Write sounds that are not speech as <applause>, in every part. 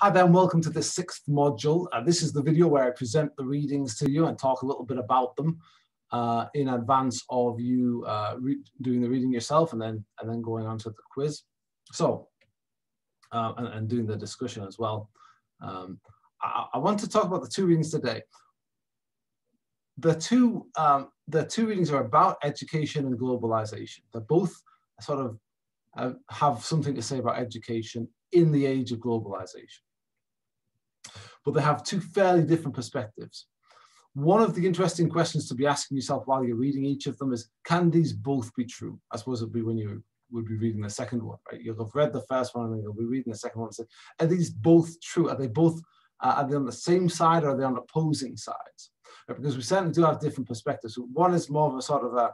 Hi there and welcome to the sixth module. Uh, this is the video where I present the readings to you and talk a little bit about them uh, in advance of you uh, doing the reading yourself and then and then going on to the quiz. So, uh, and, and, doing the discussion as well. Um, I, I, want to talk about the two readings today. The two, um, the two readings are about education and globalization. They're both sort of uh, have something to say about education in the age of globalization but they have two fairly different perspectives. One of the interesting questions to be asking yourself while you're reading each of them is, can these both be true? I suppose it'd be when you would be reading the second one, right? You'll have read the first one and then you'll be reading the second one and say, are these both true? Are they both, uh, are they on the same side or are they on opposing sides? Right? Because we certainly do have different perspectives. One is more of a sort of a,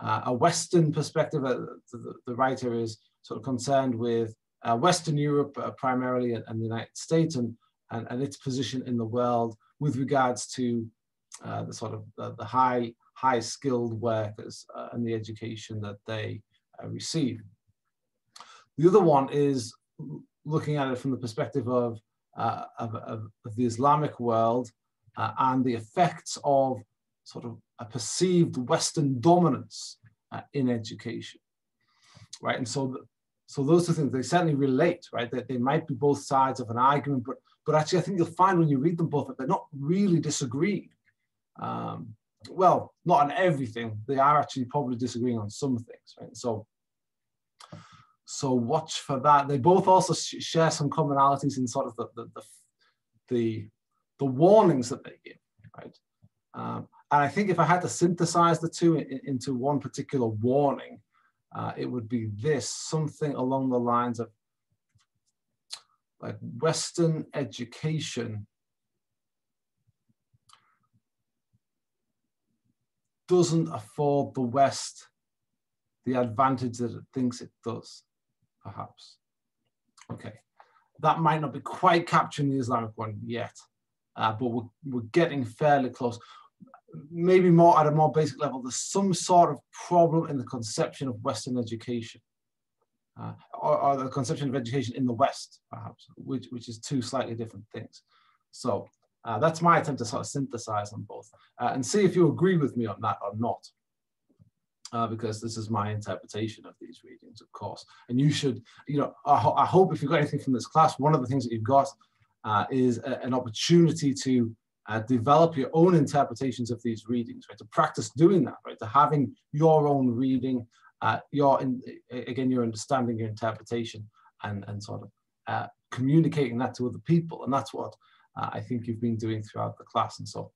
uh, a Western perspective. Uh, the, the, writer is sort of concerned with uh, Western Europe uh, primarily and, and, the United States and and, and its position in the world with regards to uh, the sort of the, the, high high skilled workers uh, and the education that they uh, receive. The other one is looking at it from the perspective of, uh, of, of, of, the Islamic world uh, and the effects of sort of a perceived Western dominance uh, in education, right? And so, so those two things, they certainly relate, right? That they, they might be both sides of an argument, but but actually, I think you'll find when you read them both that they're not really disagreeing. Um, well, not on everything. They are actually probably disagreeing on some things, right? So, so watch for that. They both also sh share some commonalities in sort of the the, the the, the warnings that they give, right? Um, and I think if I had to synthesize the two in, into one particular warning, uh, it would be this something along the lines of like Western education doesn't afford the West the advantage that it thinks it does, perhaps. Okay, that might not be quite capturing the Islamic one yet, uh, but we're, we're getting fairly close. Maybe more at a more basic level, there's some sort of problem in the conception of Western education uh, or, or, the conception of education in the West, perhaps, which, which is two slightly different things. So uh, that's my attempt to sort of synthesize them both uh, and see if you agree with me on that or not. Uh, because this is my interpretation of these readings, of course. And you should, you know, I, ho I hope if you've got anything from this class, one of the things that you've got uh, is a, an opportunity to uh, develop your own interpretations of these readings, right? To practice doing that, right? To having your own reading, uh, your in, again your understanding, your interpretation, and and sort of uh, communicating that to other people, and that's what uh, I think you've been doing throughout the class, and so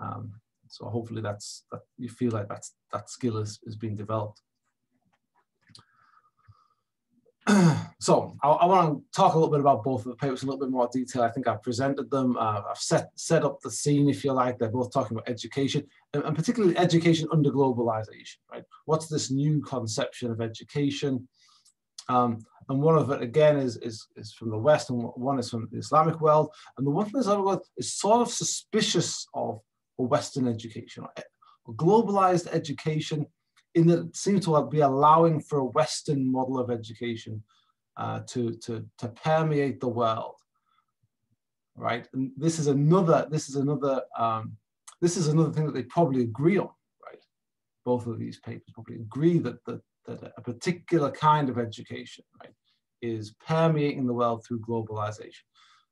um, so hopefully that's that you feel like that's that skill is is being developed. <clears throat> so I, I, want to talk a little bit about both of the papers in a little bit more detail. I think I've presented them. Uh, I've set set up the scene, if you like. They're both talking about education, and, and, particularly education under globalization. Right? What's this new conception of education? Um, and one of it again is, is is from the West, and one is from the Islamic world. And the one from the Islamic world is sort of suspicious of a Western education, a globalized education in that seems to be allowing for a Western model of education uh, to, to, to permeate the world, right? And this is another, this is another, um, this is another thing that they probably agree on, right? Both of these papers probably agree that, that, that a particular kind of education, right, is permeating the world through globalization.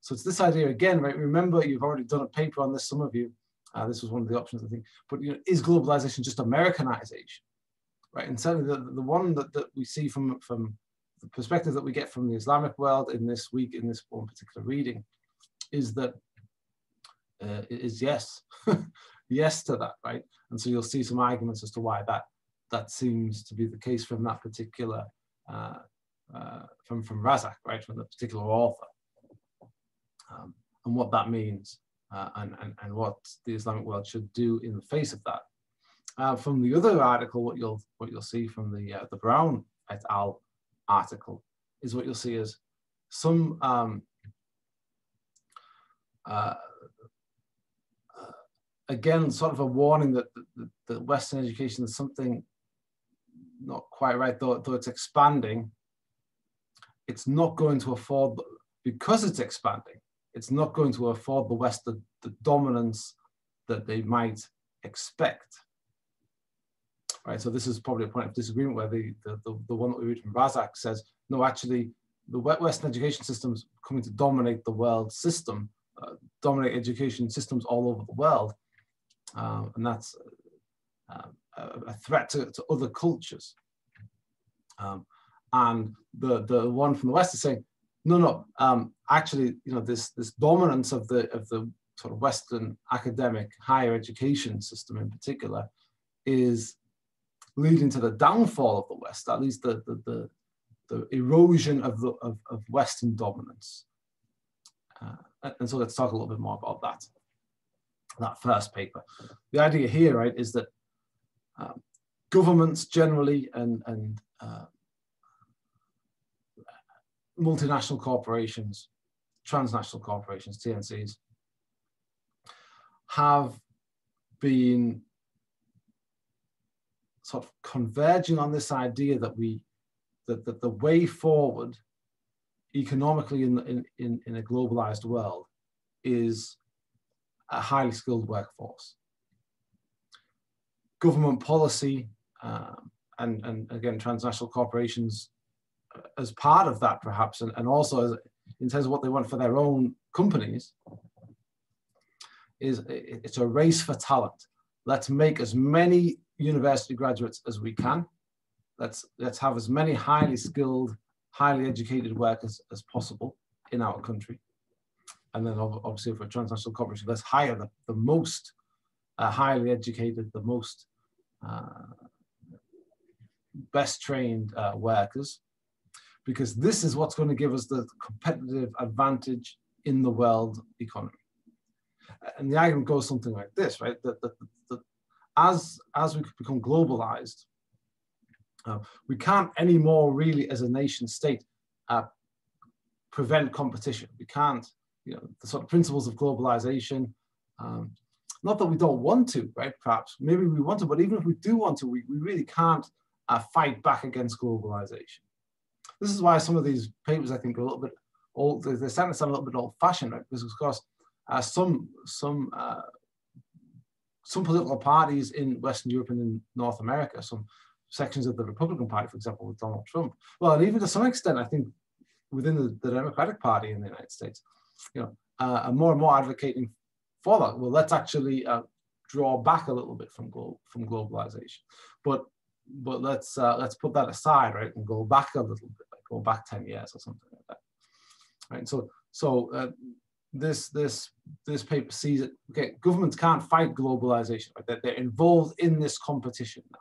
So it's this idea again, right? Remember, you've already done a paper on this, some of you. Uh, this was one of the options, I think. But you know, is globalization just Americanization? Right? And certainly the, the one that, that we see from, from the perspective that we get from the Islamic world in this week, in this one particular reading, is that uh, is yes, <laughs> yes to that, right? And so you'll see some arguments as to why that that seems to be the case from that particular uh, uh, from from Razak, right, from the particular author, um, and what that means, uh, and, and and what the Islamic world should do in the face of that. Uh, from the other article, what you'll what you'll see from the uh, the Brown et al. article is what you'll see is some um, uh, again sort of a warning that the, the, Western education is something not quite right, though, though it's expanding. It's not going to afford because it's expanding. it's not going to afford the West the, the dominance that they might expect. Right, so this is probably a point of disagreement where the, the, the, the one that we read from Razak says, no, actually, the Western education system's coming to dominate the world system, uh, dominate education systems all over the world. Uh, and that's uh, a threat to, to other cultures. Um, and the, the one from the West is saying, no, no, um, actually, you know, this, this dominance of the, of the sort of Western academic higher education system in particular is leading to the downfall of the West, at least the, the, the, the erosion of, the, of, of Western dominance. Uh, and so let's talk a little bit more about that, that first paper. The idea here, right, is that um, governments generally and, and uh, multinational corporations, transnational corporations, TNCs, have been sort of converging on this idea that we that, that the way forward economically in, in, in, a globalized world is a highly skilled workforce. Government policy um, and, and again, transnational corporations as part of that perhaps, and, and also as, in terms of what they want for their own companies, is it's a race for talent. Let's make as many university graduates as we can. Let's, let's have as many highly skilled, highly educated workers as possible in our country. And then obviously for transnational corporation, let's hire the, the most uh, highly educated, the most uh, best trained uh, workers because this is what's going to give us the competitive advantage in the world economy. And the argument goes something like this, right? That, that, that as, as we become globalized, uh, we can't anymore really as a nation state uh, prevent competition. We can't, you know, the sort of principles of globalization, um, not that we don't want to, right? Perhaps, maybe we want to, but even if we do want to, we, we really can't uh, fight back against globalization. This is why some of these papers, I think, are a little bit old. They sound a little bit old-fashioned, right? Because, of course, uh, some some uh, some political parties in Western Europe and in North America, some sections of the Republican Party, for example, with Donald Trump. Well, and even to some extent, I think within the, the Democratic Party in the United States, you know, uh, are more and more advocating for that. Well, let's actually uh, draw back a little bit from glo- from globalization, but but let's uh, let's put that aside, right, and go back a little bit like go back 10 years or something like that. Right. So so uh, this this this paper sees it. Okay, governments can't fight globalization. Right? That they're involved in this competition now.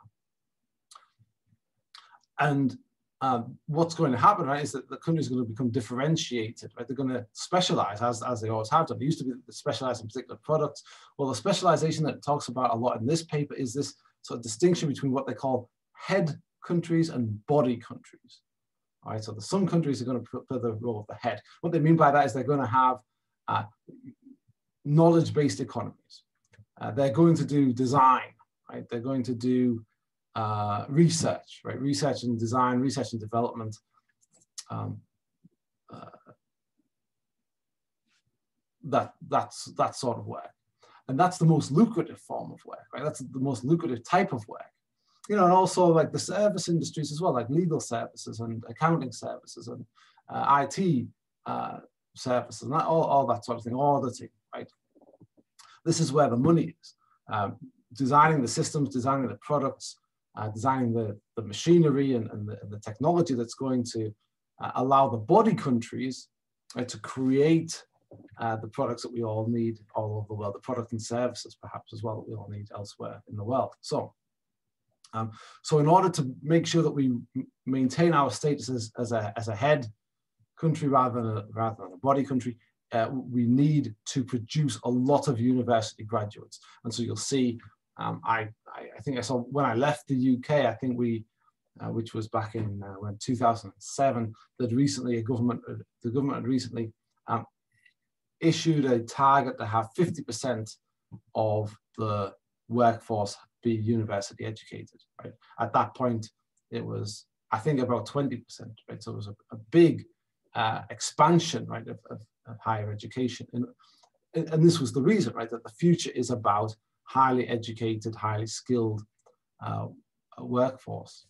And um, what's going to happen, right, is that the countries are going to become differentiated, right? They're going to specialize as, as they always have done. They used to be specialized in particular products. Well, the specialization that talks about a lot in this paper is this sort of distinction between what they call head countries and body countries. All right, so the, some countries are going to play the role of the head. What they mean by that is they're going to have uh, knowledge-based economies. Uh, they're going to do design, right? They're going to do uh, research, right? Research and design, research and development. Um, uh, that that's that sort of work, and that's the most lucrative form of work, right? That's the most lucrative type of work you know, and also like the service industries as well, like legal services and accounting services and uh, IT uh, services and that, all, all that sort of thing, auditing, right? This is where the money is. Um, designing the systems, designing the products, uh, designing the, the machinery and, and, the, and, the, technology that's going to uh, allow the body countries to create uh, the products that we all need all over the world, the product and services perhaps as well that we all need elsewhere in the world. So um, so in order to make sure that we maintain our status as, as, a, as a head country rather than a, rather than body country, uh, we need to produce a lot of university graduates. And so you'll see, um, I, I, think I saw when I left the UK, I think we, uh, which was back in uh, when 2007, that recently a government, uh, the government had recently um, issued a target to have 50% of the workforce be university educated, right? At that point, it was, I think, about 20%, right? So it was a, a big uh, expansion, right, of, of, of higher education. And, and this was the reason, right, that the future is about highly educated, highly skilled uh, workforce.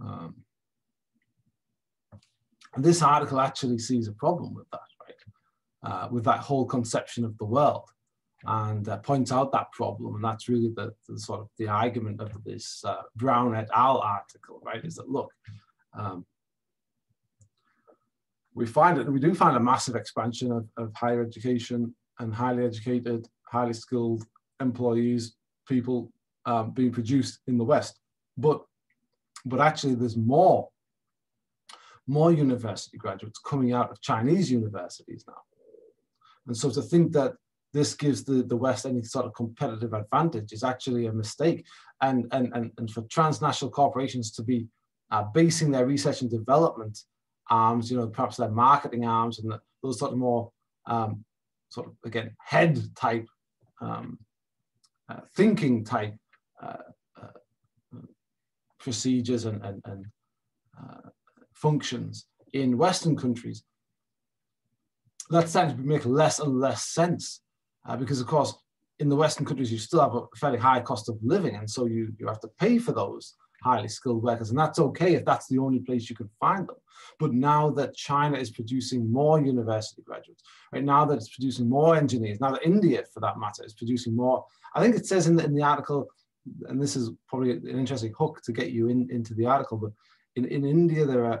Um, and this article actually sees a problem with that, right? Uh, with that whole conception of the world and uh, points out that problem. And that's really the, the sort of the argument of this uh, Brown et al. article, right? Is that look, um, we find it, we do find a massive expansion of, of higher education and highly educated, highly skilled employees, people um, being produced in the West. But, but actually there's more, more university graduates coming out of Chinese universities now. And so to think that this gives the, the West any sort of competitive advantage is actually a mistake. And, and, and, and for transnational corporations to be uh, basing their research and development arms, you know, perhaps their marketing arms and the, those sort of more um, sort of, again, head type, um, uh, thinking type uh, uh procedures and, and, and uh, functions in Western countries, that's starting to make less and less sense uh, because, of course, in the Western countries, you still have a fairly high cost of living, and so you, you have to pay for those highly skilled workers, and that's okay if that's the only place you can find them. But now that China is producing more university graduates, right now that it's producing more engineers, now that India, for that matter, is producing more, I think it says in the, in the article, and this is probably an interesting hook to get you in, into the article, but in, in India, there are,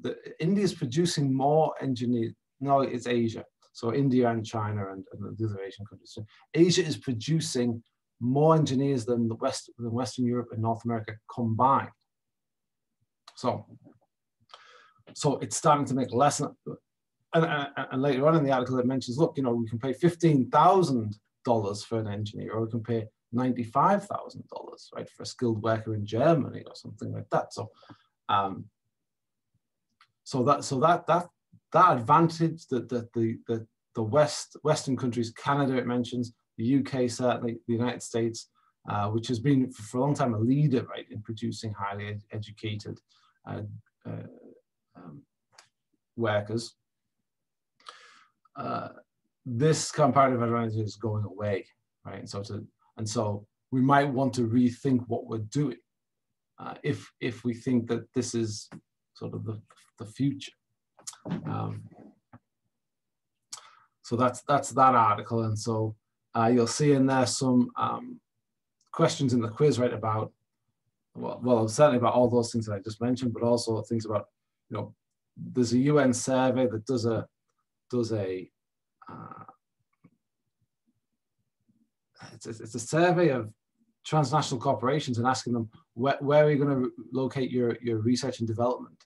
the, India is producing more engineers, no, it's Asia. So India and China and, and the other Asian countries. So Asia is producing more engineers than the West, than Western Europe and North America combined. So, so it's starting to make less. And, and, and later on in the article, it mentions, look, you know, we can pay fifteen thousand dollars for an engineer, or we can pay ninety-five thousand dollars, right, for a skilled worker in Germany or something like that. So, um, so that so that that that advantage that, that the, the, the West, Western countries, Canada it mentions, the UK certainly, the United States, uh, which has been for a long time a leader right, in producing highly ed educated uh, uh, um, workers. Uh, this comparative advantage is going away, right? And so, to, and so we might want to rethink what we're doing uh, if, if we think that this is sort of the, the future. Um, so that's that's that article, and so uh, you'll see in there some um, questions in the quiz, right, about well, well, certainly about all those things that I just mentioned, but also things about you know, there's a UN survey that does a does a uh, it's, it's a survey of transnational corporations and asking them where, where are you going to locate your, your research and development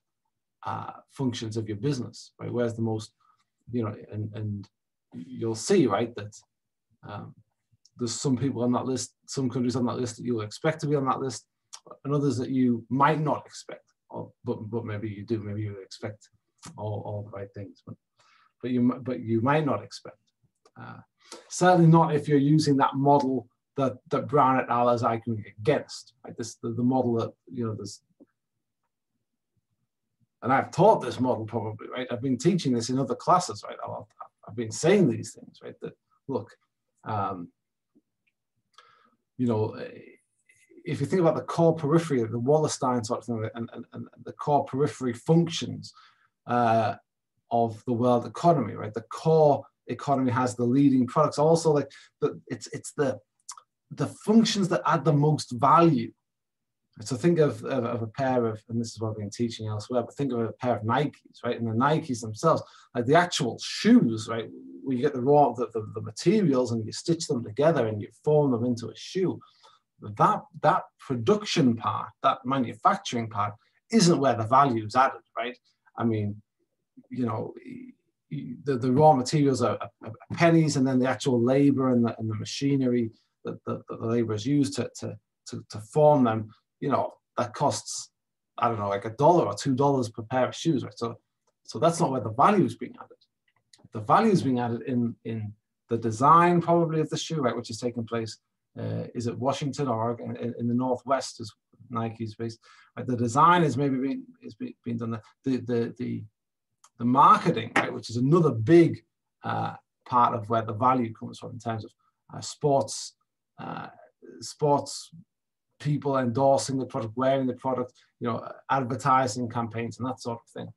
uh, functions of your business, right? Where's the most, you know, and, and you'll see, right, that um, there's some people on that list, some countries on that list that you'll expect to be on that list, and others that you might not expect, or, but, but maybe you do, maybe you expect all, all the right things, but, but, you, but you might not expect. Uh, certainly not if you're using that model that, that Brown et al. is arguing against, right? This, the, the model that, you know, there's and I've taught this model probably, right? I've been teaching this in other classes, right? I've been saying these things, right? That look, um, you know, if you think about the core periphery, the Wallerstein sort of thing, and, and, and the core periphery functions uh, of the world economy, right? The core economy has the leading products. Also, like the, it's it's the the functions that add the most value so think of, of, of, a pair of, and this is what I've been teaching elsewhere, but think of a pair of Nikes, right? And the Nikes themselves, like the actual shoes, right? Where you get the raw, the, the, the materials and you stitch them together and you form them into a shoe. That, that production part, that manufacturing part, isn't where the value is added, right? I mean, you know, the, the raw materials are, are, pennies and then the actual labor and the, and the machinery that the, the labor is used to, to, to, to form them you know, that costs, I don't know, like a dollar or two dollars per pair of shoes, right? So, so that's not where the value is being added. The value is being added in, in the design probably of the shoe, right, which is taking place, uh, is it Washington or in, in, the Northwest is Nike's based. Right? The design is maybe being, is being done, the, the, the, the marketing, right, which is another big uh, part of where the value comes from in terms of uh, sports, uh, sports people endorsing the product, wearing the product, you know, advertising campaigns and that sort of thing.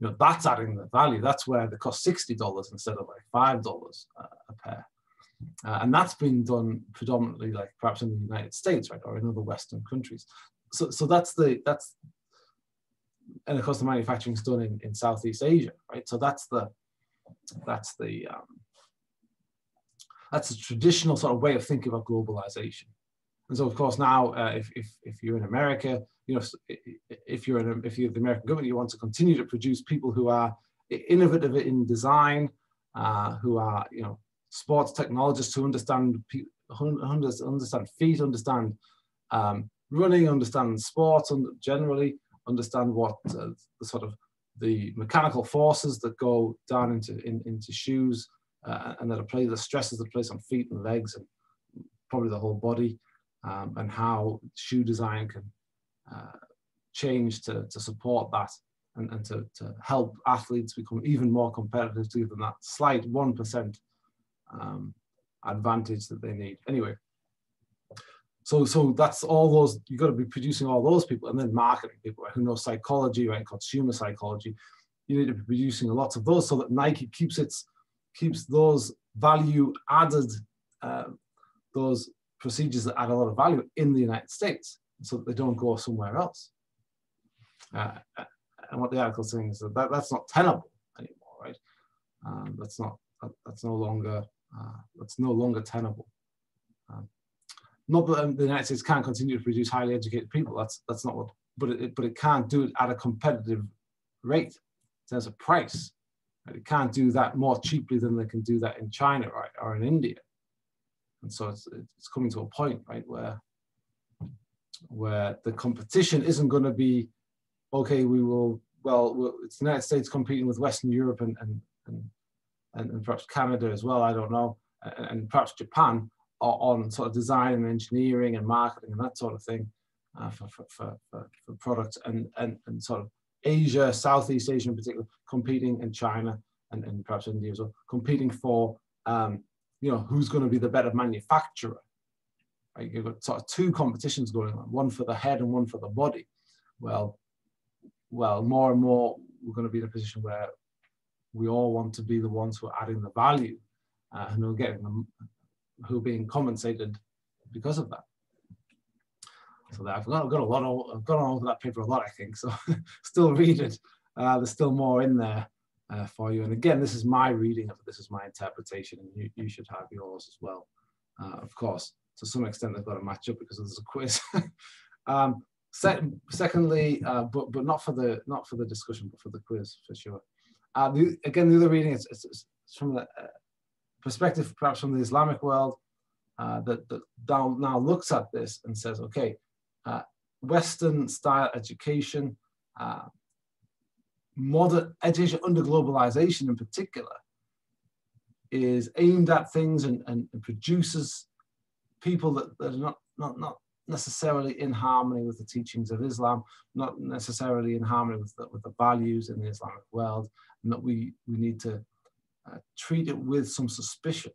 You know, that's adding the value. That's where they cost $60 instead of like $5 a pair. Uh, and that's been done predominantly like perhaps in the United States, right, or in other Western countries. So, so that's the, that's, and of course the manufacturing is done in, in Southeast Asia, right? So that's the, that's the, um, that's the traditional sort of way of thinking about globalization. And so, of course, now uh, if, if, if you're in America, you know, if you're in, if you're the American government, you want to continue to produce people who are innovative in design, uh, who are, you know, sports technologists who understand understand feet, understand um, running, understand sports, and generally understand what uh, the sort of the mechanical forces that go down into in, into shoes uh, and that apply the stresses that place on feet and legs and probably the whole body um, and how shoe design can uh, change to, to support that and, and to, to help athletes become even more competitive to give them that slight 1% um, advantage that they need. Anyway, so so that's all those you've got to be producing all those people and then marketing people right, who know psychology right? Consumer psychology. You need to be producing lots of those so that nike keeps its keeps those value added uh, those procedures that add a lot of value in the united states so that they don't go somewhere else uh, and what the article is saying is that, that that's not tenable anymore right um, that's not that, that's no longer uh, that's no longer tenable um, not that um, the United States can't continue to produce highly educated people. That's that's not what. But it but it can't do it at a competitive rate in terms of price. It can't do that more cheaply than they can do that in China right, or in India. And so it's it's coming to a point right where where the competition isn't going to be okay. We will well, it's the United States competing with Western Europe and and and, and, and perhaps Canada as well. I don't know, and, and perhaps Japan on sort of design and engineering and marketing and that sort of thing uh, for, for, for, for, products and, and, and sort of Asia, Southeast Asia in particular, competing in China and, and perhaps India as well, competing for, um, you know, who's going to be the better manufacturer. Right? You've got sort of two competitions going on, one for the head and one for the body. Well, well, more and more we're going to be in a position where we all want to be the ones who are adding the value uh, and are getting them who are being compensated because of that. So that I've got, I've got a lot of, I've gone over that paper a lot, I think. So <laughs> still read it. Uh, there's still more in there uh, for you. And again, this is my reading of. This is my interpretation, and you, you should have yours as well. Uh, of course, to some extent, they've got to match up because there's a quiz. <laughs> um, secondly, uh, but but not for the not for the discussion, but for the quiz for sure. Uh, the, again, the other reading is, from the uh, perspective, perhaps from the Islamic world, uh, that, that now, now looks at this and says, okay, Western style education, uh, modern education under globalization in particular, is aimed at things and, and, and produces people that, that are not, not, not necessarily in harmony with the teachings of Islam, not necessarily in harmony with the, with the values in the Islamic world, and that we, we need to uh, treat it with some suspicion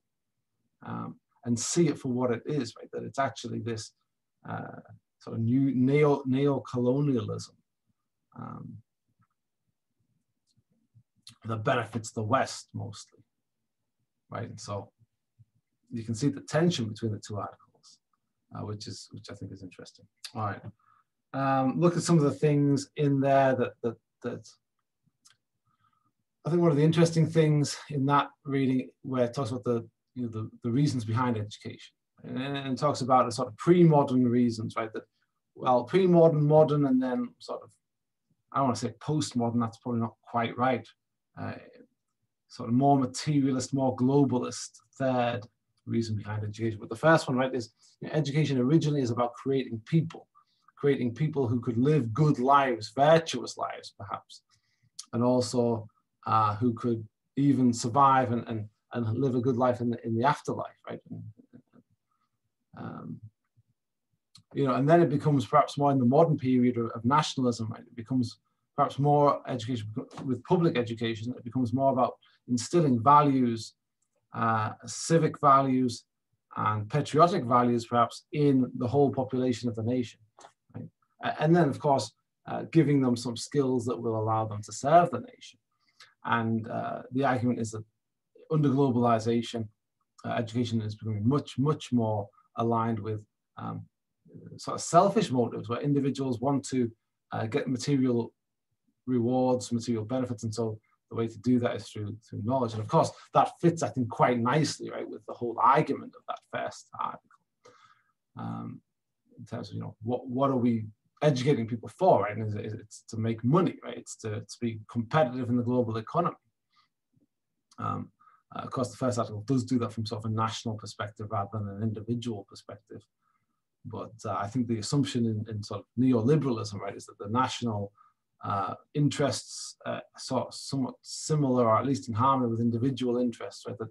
um, and see it for what it is, right? That it's actually this uh, sort of new neo neo-colonialism um, that benefits the West mostly, right? And so you can see the tension between the two articles, uh, which is which I think is interesting. All right, um, look at some of the things in there that that that I think one of the interesting things in that reading where it talks about the, you know, the, the reasons behind education and, and talks about the sort of pre-modern reasons, right? That, well, pre-modern, modern, and then sort of, I don't want to say post-modern, that's probably not quite right. Uh, sort of more materialist, more globalist, third reason behind education. But the first one, right, is you know, education originally is about creating people, creating people who could live good lives, virtuous lives, perhaps, and also uh, who could even survive and, and, and live a good life in the, in the afterlife, right? Um, you know, and then it becomes perhaps more in the modern period of, of nationalism, right? It becomes perhaps more education with public education, it becomes more about instilling values, uh, civic values, and patriotic values, perhaps, in the whole population of the nation. Right? And then, of course, uh, giving them some skills that will allow them to serve the nation. And uh, the argument is that under globalization, uh, education is becoming much, much more aligned with um, sort of selfish motives where individuals want to uh, get material rewards, material benefits. And so the way to do that is through, through knowledge. And of course, that fits, I think, quite nicely, right, with the whole argument of that first article. Um, in terms of, you know, what, what are we educating people for, right? And it's to make money, right? It's to, to be competitive in the global economy. Um, uh, of course, the first article does do that from sort of a national perspective rather than an individual perspective. But uh, I think the assumption in, in, sort of neoliberalism, right, is that the national uh, interests uh, sort of somewhat similar, or at least in harmony with individual interests, right? That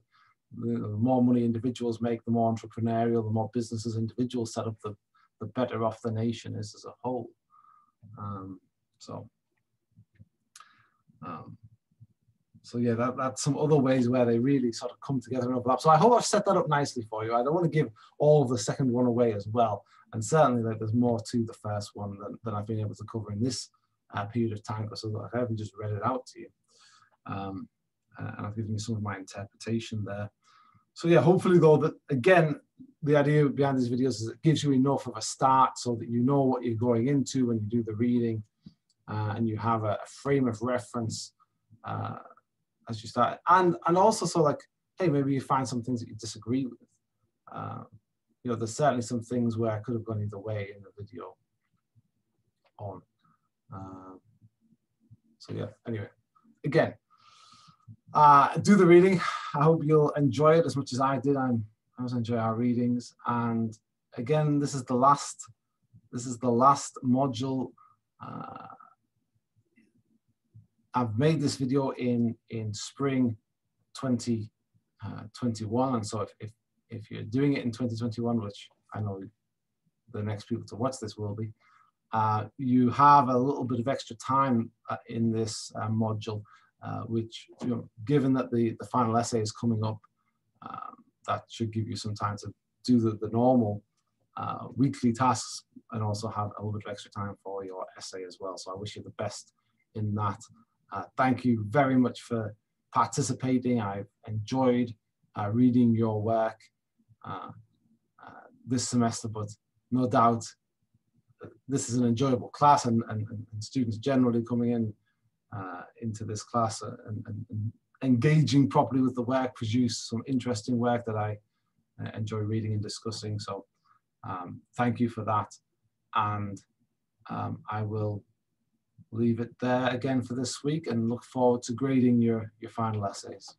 the, more money individuals make, the more entrepreneurial, the more businesses individuals set up, the, the better off the nation is as a whole. Um, so. Um, so yeah, that, that's some other ways where they really sort of come together and overlap. So I hope I've set that up nicely for you. I don't want to give all of the second one away as well. And certainly like, there's more to the first one than, than I've been able to cover in this uh, period of time or so I haven't just read it out to you. Um, and I've given you some of my interpretation there. So yeah, hopefully though that again, the idea behind these videos is it gives you enough of a start so that you know what you're going into when you do the reading uh, and you have a, a frame of reference uh, as you start. And and also so like, hey, maybe you find some things that you disagree with. Uh, you know, there's certainly some things where I could have gone either way in the video on. Uh, so yeah, anyway, again, uh, do the reading. I hope you'll enjoy it as much as I did. I'm, I was enjoying our readings. And again, this is the last, this is the last module uh, I've made this video in, in spring 2021. Uh, and so if, if, if you're doing it in 2021, which I know the next people to watch this will be, uh, you have a little bit of extra time uh, in this uh, module, uh, which, you know, given that the, the final essay is coming up, um, that should give you some time to do the, the normal uh, weekly tasks and also have a little bit of extra time for your essay as well. So I wish you the best in that. Uh, thank you very much for participating. I've enjoyed reading your work this semester, but no doubt this is an enjoyable class and, and, and students generally coming in uh, into this class and, and, engaging properly with the work produce some interesting work that I uh, enjoy reading and discussing. So um, thank you for that. And um, I will leave it there again for this week and look forward to grading your, your final essays.